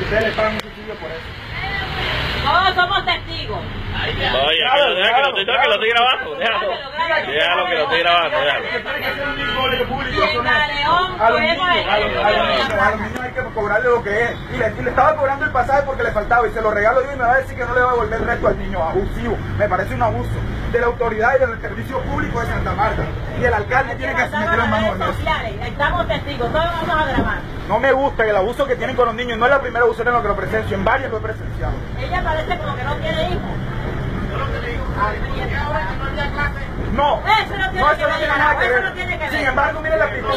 porque ustedes le pagan un subsidio por eso. Todos somos testigos. Oye, que lo, deja que lo, estoy- que lo estoy grabando, déjalo. Déjalo que lo estoy grabando, déjalo. Que que a los niños hay que cobrarle lo que es. Y le, y le estaba cobrando el pasaje porque le faltaba y se lo regalo yo y me va a decir que no le va a devolver el resto al niño. Abusivo. Me parece un abuso de la autoridad y del servicio público de Santa Marta. Y el alcalde tiene que meter las manos en eso. estamos testigos, todos vamos a grabar. No me gusta el abuso que tienen con los niños. No es la primera abuso en lo que lo presencio, en varios lo he presenciado. Ella parece como que no tiene hijos. No, Eso no tiene no, que eso no ver, tiene nada que eso ver. no tiene que ver. Sin embargo, mire la actitud.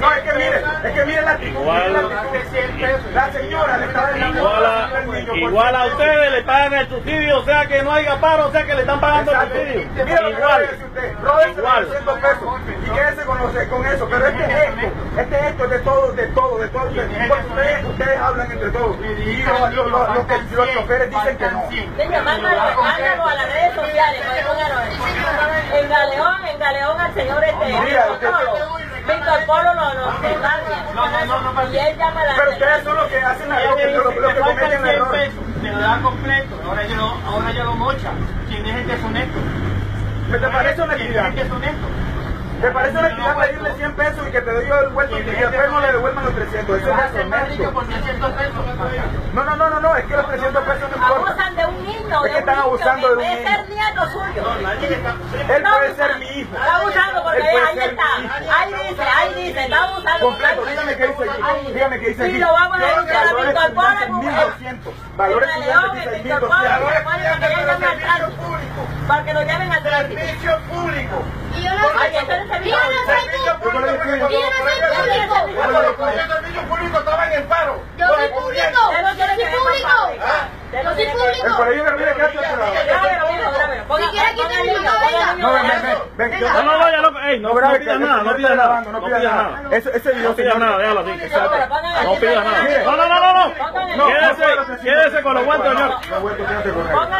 No, es que mire, es que mire la actitud. mire la actitud. La señora le está dando Igual a, igual a ustedes le pagan el subsidio, o sea que no haya paro, o sea que le están pagando el subsidio. Mira lo que Igual. decir a usted. Róbense Igual. los 200 pesos y quédese con, los- con eso. Pero este gesto, este gesto es de todo, de todo, de todo. Porque ustedes, ustedes hablan entre todos. Y los, los, los, los que- los choferes dicen que no. Venga, mándalo, mándalo a las redes sociales, pues, póngalo ahí. En Galeón, en Galeón al señor este, Mira, usted-. Víctor Polo lo, lo se guardia. Y él llama la Pero ustedes son los que hacen la- lo que, lo, lo que cometen error. Te lo da completo, ahora yo lo, ahora yo lo mocha. ¿Quién es el deshonesto? ¿Me te parece una ¿Quién es actividad? el deshonesto? ¿Te parece una actividad pedirle 100 pesos y que te doy yo el vuelto y que después no le devuelvan los 300? Eso es deshonesto. por 300 pesos. No, no, no, no, no, es que los 300 pesos no importan. Abusan de un niño, Es que están abusando de un Puede niño. ser nieto suyo. Él puede ser mi hijo. Está abusando porque puede ahí está. Dice, abusando. Completo, dígame qué dice aquí. Dígame qué dice aquí. Y lo vamos a denunciar a Valores Víctor Polo, estudiantes, mujer. 1200. Valores En León, estudiantes en Víctor Polo, 1200. para que lo lleven al tránsito. Para que lo lleven al tránsito. Servicio público. Y yo no soy el y yo no soy público. yo no soy público. servicio público estaban en paro. Yo soy público. Yo soy público. Yo soy El público. colegio Ramírez Castro Si quiere quitar el el el No, ven, ven, ven, No, que- nada, no pidas nada. no pidas nada. Ese, ese video No pidas nada, déjalo así. Exacto. No pidas nada. No, no, no, no, no. Quédese, quédese con los guantes, señor.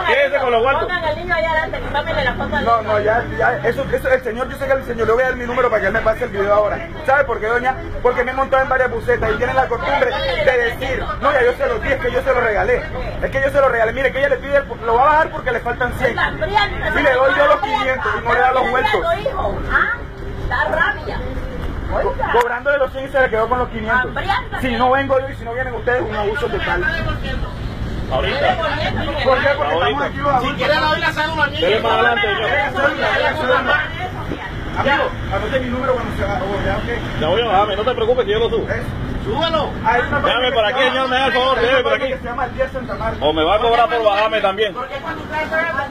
Quédese con los guantes. Pongan al niño allá adelante, tómenle la foto al No, niño. no, ya, ya, eso, eso, el señor, yo sé que el señor, le voy a dar mi número para que él me pase el video ahora. ¿Sabe por qué, doña? Porque me he montado en varias bucetas y tienen la costumbre de decir, no, ya yo se lo di, es que yo se lo regalé. Es que yo se lo regalé, mire, que ella le pide, el- lo va a bajar porque le faltan 100. Está hambrienta, Y le doy yo los está 500 y no le da los vueltos. Ah, da rabia. Co- Oiga. Cobrándole los 100 y se le quedó con los 500. Hambrienta. Si no vengo yo y si no vienen ustedes, un abuso total. Ahorita. ¿Por qué? Porque estamos aquí los adultos. Dele para adelante, señor. Amigo, anote mi número cuando se va. Oh, ya, voy a bajarme, no te preocupes que yo lo. Súbalo. Déjame por aquí, señor, me da el favor, déjeme por aquí. que se llama el Día Santa Marta. O me va a cobrar por bajarme también. Porque cuando usted se va a la